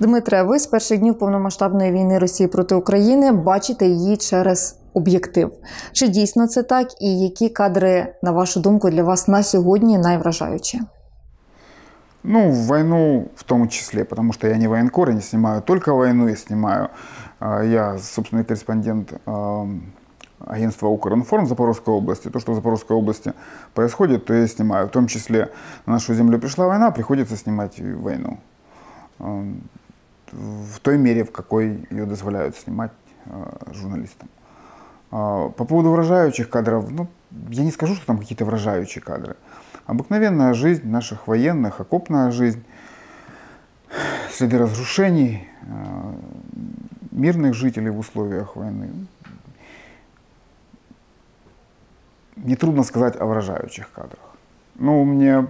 Дмитре, ви з перших днів повномасштабної війни Росії проти України бачите її через об'єктив. Чи дійсно це так? І які кадри, на вашу думку, для вас на сьогодні найвражаючі? Ну, войну в том числе, потому что я не военкор, я не снимаю только войну, я снимаю, я собственный корреспондент агентства «Укринформ» Запорожской области. То, что в Запорожской области происходит, то я снимаю. В том числе на нашу землю пришла война, приходится снимать войну. А, В той мере, в какой ее дозволяют снимать журналистам. По поводу вражающих кадров, ну, я не скажу, что там какие-то вражающие кадры. Обыкновенная жизнь наших военных, окопная жизнь, следы разрушений, э, мирных жителей в условиях войны. Нетрудно сказать о вражающих кадрах. Ну, мне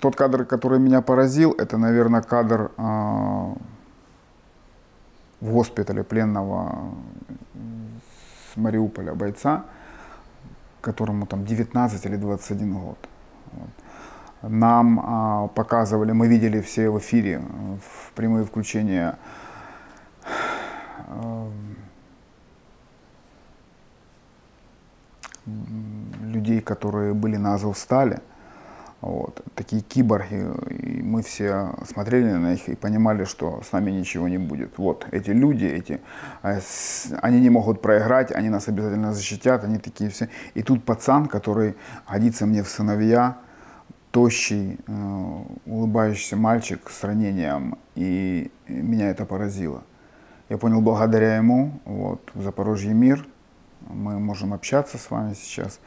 тот кадр, который меня поразил, это, наверное, кадр э, в госпитале пленного с Мариуполя бойца, которому там 19 или 21 год. Вот. Нам а, показывали, мы видели все в эфире, в прямые включения а, людей, которые были на Азовстале. Вот. Такие киборги. И мы все смотрели на них и понимали, что с нами ничего не будет. Вот эти люди, эти, а, они не могут проиграть, они нас обязательно защитят, они такие все. И тут пацан, который годится мне в сыновья, тощий, э, улыбающийся мальчик с ранением, и меня это поразило. Я понял, благодаря ему, вот, в Запорожье мир, мы можем общаться с вами сейчас.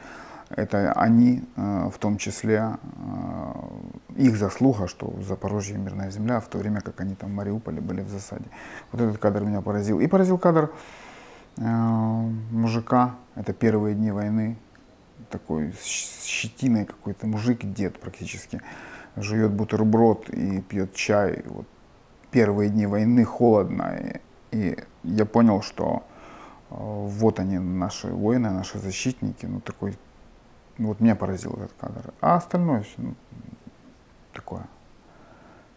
Это они, э, в том числе, э, их заслуга, что в Запорожье мирная земля, в то время как они там в Мариуполе были в засаде. Вот этот кадр меня поразил. И поразил кадр э, мужика, это первые дни войны, такой с щетиной какой-то мужик, дед практически, жует бутерброд и пьет чай. Вот первые дни войны холодно, и, и я понял, что вот они, наши воины, наши защитники, ну такой вот меня поразил этот кадр. А остальное все ну, такое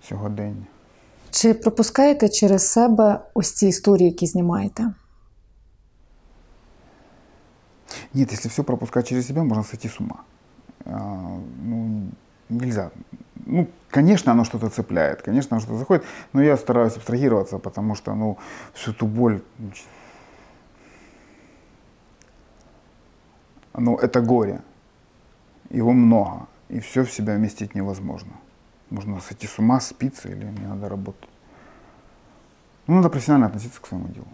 сьогодення. Чи пропускаєте через себе ось ці історії, які знімаєте? Нет, если все пропускать через себя, можно сойти с ума. А, ну, нельзя. Ну, конечно, оно что-то цепляет, конечно, оно что-то заходит, но я стараюсь абстрагироваться, потому что, ну, всю ту боль, ну, это горе. Его много, и все в себя вместить невозможно. Можно сойти с ума, спиться, или мне надо работать. Ну, надо профессионально относиться к своему делу.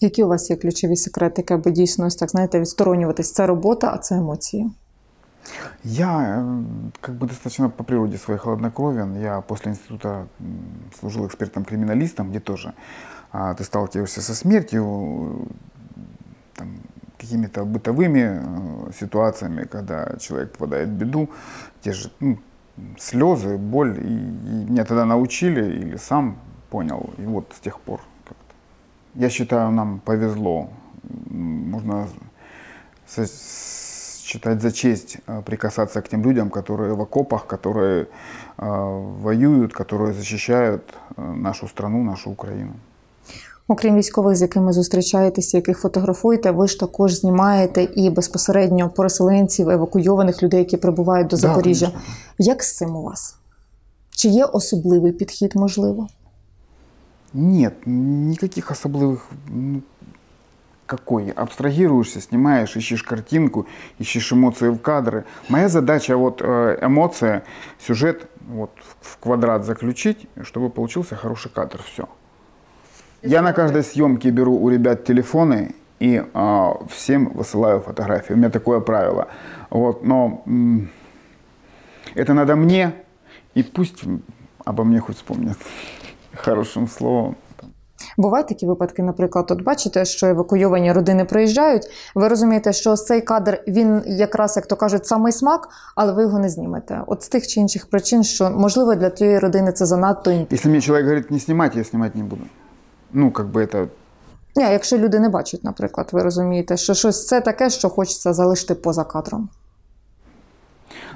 Які у вас є ключові секретики, аби дійсно ось так знаєте, відсторонюватись? Це робота, а це емоції? Я э, как бы достаточно по природе своей холоднокровен. Я после института служил экспертом-криминалистом, где тоже а, ты сталкиваешься со смертью, там, какими-то бытовыми э, ситуациями, когда человек попадает в беду, те же ну, слезы, боль. И, и меня тогда научили или сам понял. И вот с тех пор как-то. Я считаю, нам повезло. Можно считать за честь э, прикасаться к тем людям, которые в окопах, которые э, воюют, которые защищают э, нашу страну, нашу Украину. Окрім військових, з якими зустрічаєтеся, яких фотографуєте, ви ж також знімаєте і безпосередньо переселенців, евакуйованих людей, які прибувають до Запоріжжя. Да, Як з цим у вас? Чи є особливий підхід, можливо? Нет, никаких особливых. Ну, какой? Абстрагируешься, снимаешь, ищешь картинку, ищешь эмоции в кадры. Моя задача вот э, эмоция, сюжет вот в квадрат заключить, чтобы получился хороший кадр. Все. Я на каждой съемке беру у ребят телефоны и э, всем высылаю фотографии. У меня такое правило. Вот, но м- это надо мне, и пусть обо мне хоть вспомнят хорошим словом. Бувають такі випадки, наприклад, от бачите, що евакуйовані родини приїжджають. Ви розумієте, що цей кадр він якраз, як то кажуть, самий смак, але ви його не знімете. От з тих чи інших причин, що можливо для тієї родини це занадто інтимно. Якщо мені чоловік говорить, не знімати, я знімати не буду. Ну, как бы это... Ні, якщо люди не бачать, наприклад, ви розумієте, що щось це таке, що хочеться залишити поза кадром.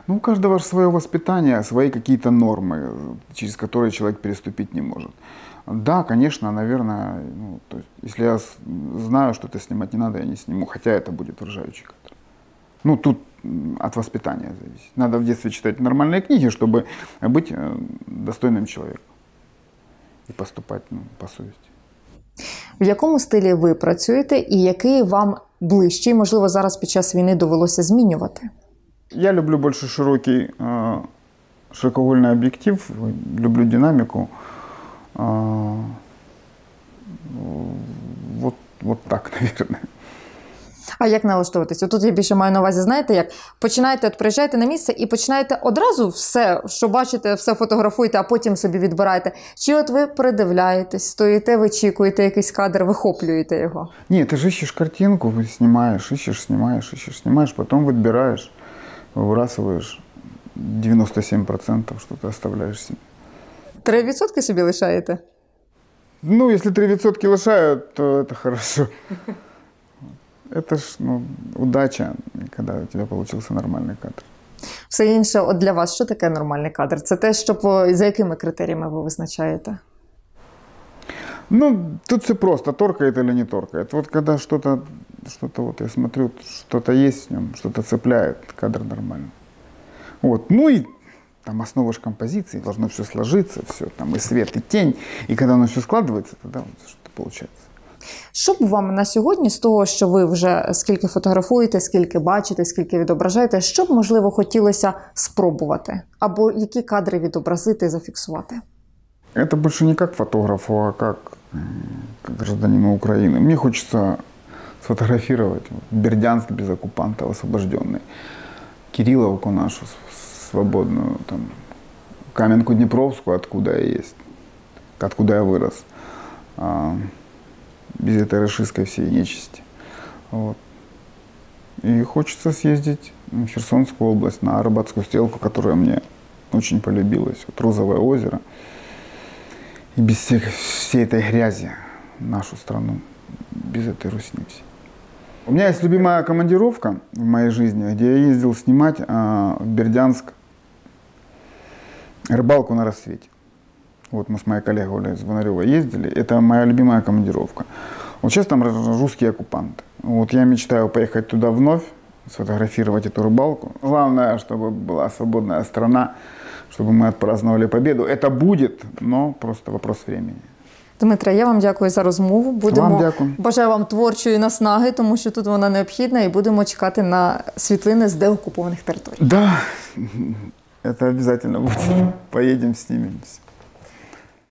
Ну, у каждого свое воспитание, свои какие-то нормы, через которые человек переступить не может. Да, конечно, наверное, ну, то есть, если я знаю, что это снимать не надо, я не сниму, хотя это будет ржавчий кадр. Ну, тут от воспитания зависит. Надо в детстве читать нормальные книги, чтобы быть э, достойным человеком і поступати ну, по совісті. В якому стилі ви працюєте і який вам ближчий, можливо, зараз під час війни довелося змінювати? Я люблю більше широкий э, широкоугольный объектив, люблю динамику. Э, вот, вот так, наверное. А як налаштовуватись? Тут я більше маю на увазі, знаєте, як починаєте, от приїжджаєте на місце і починаєте одразу все, що бачите, все фотографуєте, а потім собі відбираєте. Чи от ви передивляєтесь, стоїте, вичікуєте якийсь кадр, вихоплюєте його? Ні, ти ж ищешь картинку, знімаєш, ищешь, знімаєш, ищешь, знімаєш, потім відбираєш, вибрасуєш 97%, що ти оставляєш себе. 3% собі лишаєте? Ну, если 3% лишають, то это хорошо. Это ж ну, удача, когда у тебя получился нормальный кадр. Все інше, от для вас, що таке нормальний кадр? Це те, що по, за якими критеріями ви визначаєте? Ну, тут все просто, торкает или не торкает. Вот когда что-то, что-то вот я смотрю, что-то есть в нем, что-то цепляет, кадр нормальный. Вот. Ну и там основа же композиции, должно все сложиться, все, там и свет, и тень. И когда оно все складывается, тогда вот что-то получается. Що б вам на сьогодні, з того, що ви вже скільки фотографуєте, скільки бачите, скільки відображаєте, що б можливо хотілося спробувати, або які кадри відобразити і зафіксувати? Это больше не как фотографу, а как, как гражданину Украины. Мне хочется сфотографировать Бердянск без оккупантов, освобожденный. Кирилловку нашу свободную, там, Каменку Днепровскую, откуда я есть, откуда я вырос. Без этой расистской всей нечисти. Вот. И хочется съездить в Херсонскую область на рыбацкую стрелку, которая мне очень полюбилась. Вот Розовое озеро. И без всей, всей этой грязи нашу страну, без этой русни всей. У меня есть любимая командировка в моей жизни, где я ездил снимать а, в Бердянск рыбалку на рассвете. Вот мы с моей коллегой Олей Звонаревой ездили. Это моя любимая командировка. Вот сейчас там русские оккупанты. Вот я мечтаю поехать туда вновь, сфотографировать эту рыбалку. Главное, чтобы была свободная страна, чтобы мы отпраздновали победу. Это будет, но просто вопрос времени. Дмитре, я вам дякую за розмову. Будемо вам дякую. бажаю вам творчої наснаги, тому що тут вона необхідна, і будемо чекати на світлини з деокупованих територій. Да, это обязательно будет. Поедем, снимемся.